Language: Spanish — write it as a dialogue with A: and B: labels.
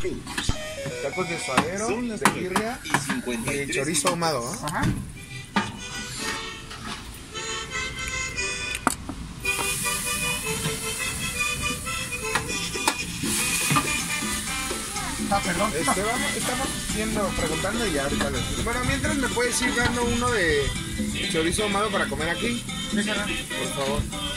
A: Tacos de suadero, de birria y chorizo ahumado.
B: Ajá. Ah, perdón.
A: Este, vamos, estamos viendo, preguntando y ya ahorita Bueno, mientras me puedes ir dando uno de chorizo ahumado para comer aquí, por favor.